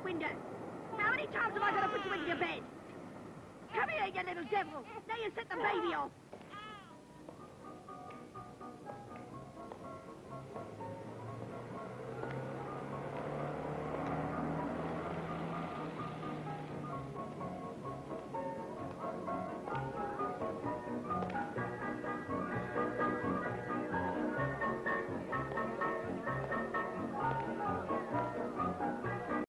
that window. How many times am I going to put you into your bed? Come here, you little devil. Now you set the baby off.